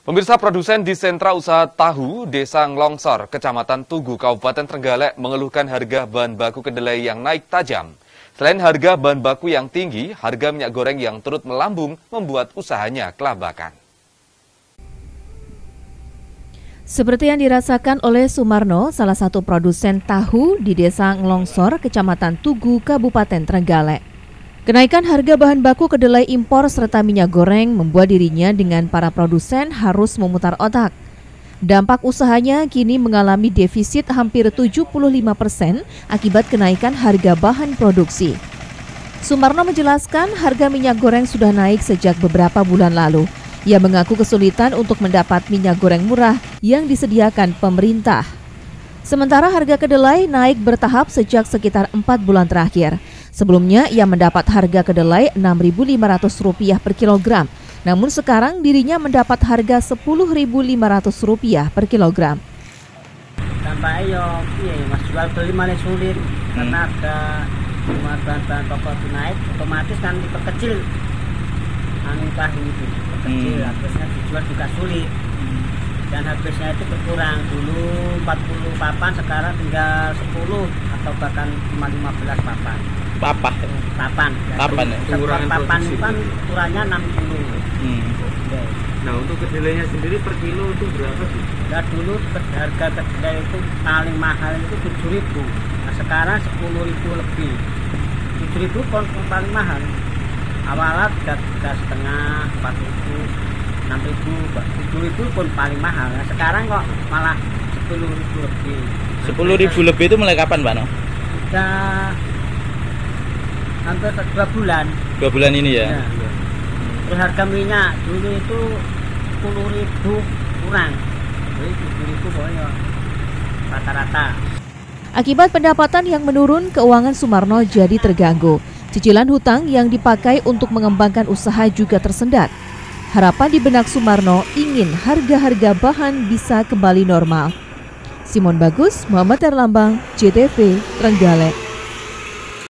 Pemirsa produsen di sentra usaha tahu Desa Nglongsor, Kecamatan Tugu, Kabupaten Trenggalek mengeluhkan harga bahan baku kedelai yang naik tajam. Selain harga bahan baku yang tinggi, harga minyak goreng yang turut melambung membuat usahanya kelabakan. Seperti yang dirasakan oleh Sumarno, salah satu produsen tahu di Desa Nglongsor, Kecamatan Tugu, Kabupaten Trenggalek. Kenaikan harga bahan baku kedelai impor serta minyak goreng membuat dirinya dengan para produsen harus memutar otak. Dampak usahanya kini mengalami defisit hampir 75 persen akibat kenaikan harga bahan produksi. Sumarno menjelaskan harga minyak goreng sudah naik sejak beberapa bulan lalu. Ia mengaku kesulitan untuk mendapat minyak goreng murah yang disediakan pemerintah. Sementara harga kedelai naik bertahap sejak sekitar empat bulan terakhir. Sebelumnya ia mendapat harga kedelai Rp6.500 per kilogram, namun sekarang dirinya mendapat harga Rp10.500 per kilogram. Dampaknya yo iya mas jual beli malah sulit hmm. karena ada semua bahan-bahan pokok itu naik otomatis kan diperkecil anu tahu itu kecil hmm. dijual juga sulit. Dan habisnya itu berkurang dulu 40 papan sekarang tinggal 10 atau bahkan cuma 15 papan Papan. Papan. Papan ya. Pengurangan papan itu kan ukurannya 60. Hmm. Nah untuk kedelainya sendiri per kilo itu berapa sih? Nah dulu harga kedelai itu paling mahal itu tujuh ribu. Nah sekarang sepuluh ribu lebih. Tujuh ribu pun paling mahal. Awalnya tiga tiga setengah, empat ribu, enam ribu, tujuh ribu pun paling mahal. Nah sekarang kok malah sepuluh ribu lebih. Sepuluh ribu lebih itu mulai kapan, Pak No? Sudah hampir dua bulan dua bulan ini ya, ya. terus harga minyak dulu itu sepuluh ribu kurang jadi tujuh ribu pokoknya rata-rata Akibat pendapatan yang menurun, keuangan Sumarno jadi terganggu. Cicilan hutang yang dipakai untuk mengembangkan usaha juga tersendat. Harapan di benak Sumarno ingin harga-harga bahan bisa kembali normal. Simon Bagus, Muhammad Erlambang, JTV, Trenggalek.